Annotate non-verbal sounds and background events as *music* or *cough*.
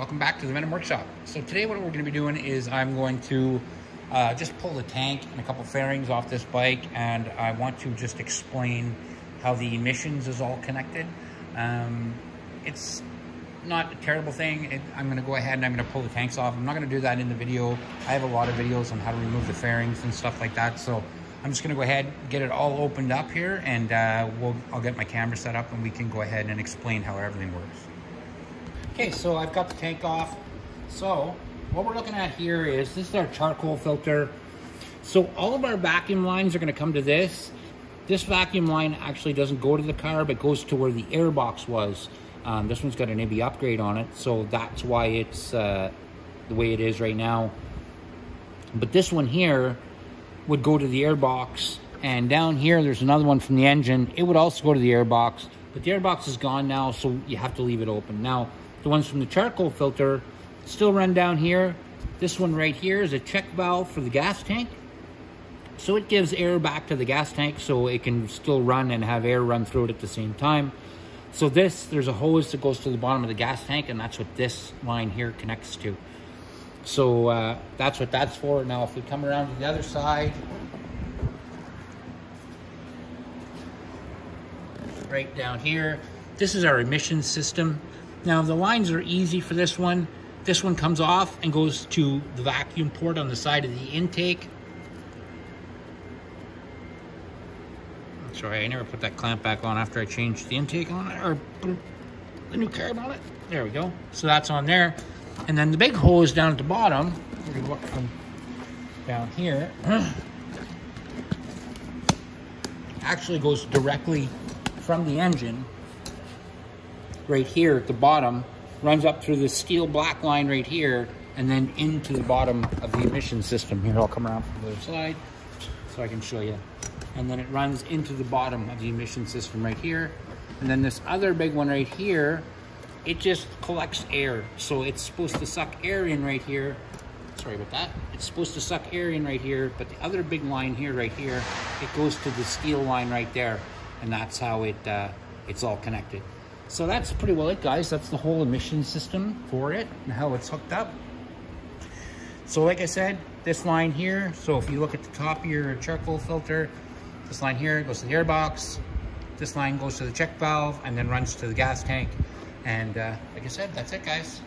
welcome back to the Venom Workshop. So today what we're going to be doing is I'm going to uh, just pull the tank and a couple fairings off this bike and I want to just explain how the emissions is all connected. Um, it's not a terrible thing. It, I'm going to go ahead and I'm going to pull the tanks off. I'm not going to do that in the video. I have a lot of videos on how to remove the fairings and stuff like that. So I'm just going to go ahead, and get it all opened up here and uh, we'll, I'll get my camera set up and we can go ahead and explain how everything works. Okay, so I've got the tank off. So what we're looking at here is, this is our charcoal filter. So all of our vacuum lines are gonna come to this. This vacuum line actually doesn't go to the carb, but goes to where the air box was. Um, this one's got an IBI upgrade on it, so that's why it's uh, the way it is right now. But this one here would go to the air box, and down here there's another one from the engine. It would also go to the air box, but the air box is gone now, so you have to leave it open. Now, the ones from the charcoal filter still run down here. This one right here is a check valve for the gas tank. So it gives air back to the gas tank so it can still run and have air run through it at the same time. So this, there's a hose that goes to the bottom of the gas tank and that's what this line here connects to. So uh, that's what that's for. Now if we come around to the other side, right down here, this is our emission system. Now the lines are easy for this one. This one comes off and goes to the vacuum port on the side of the intake. Sorry, I never put that clamp back on after I changed the intake on it, or the new carb on it. There we go. So that's on there. And then the big hole is down at the bottom, from down here, *clears throat* actually goes directly from the engine right here at the bottom, runs up through the steel black line right here, and then into the bottom of the emission system. Here, I'll come around from the other side so I can show you. And then it runs into the bottom of the emission system right here. And then this other big one right here, it just collects air. So it's supposed to suck air in right here. Sorry about that. It's supposed to suck air in right here, but the other big line here, right here, it goes to the steel line right there. And that's how it uh, it's all connected. So that's pretty well it, guys. That's the whole emission system for it and how it's hooked up. So like I said, this line here, so if you look at the top of your charcoal filter, this line here goes to the air box, this line goes to the check valve, and then runs to the gas tank. And uh, like I said, that's it, guys.